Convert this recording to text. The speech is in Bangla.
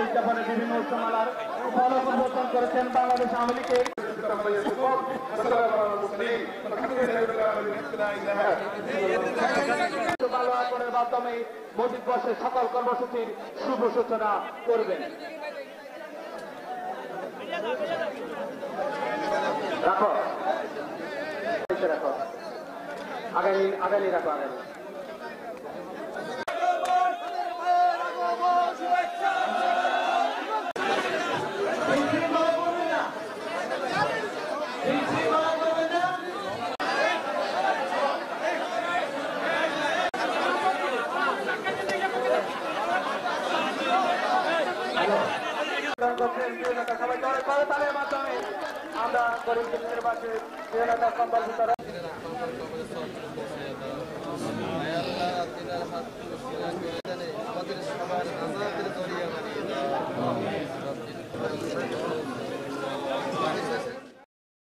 উদযাপনে বিভিন্ন উচ্চমালার ফলক উন্মোচন করেছেন বাংলাদেশ আওয়ামী লীগের। মাধ্যমে সকল কর্মসূচির শুভ সূচনা করবেন। রাখো। রাখো। আগামী আগামী রাখো, আগামী। সবাই করে মাধ্যমে আমরা গরিব নির্বাচী সম্পর্কিত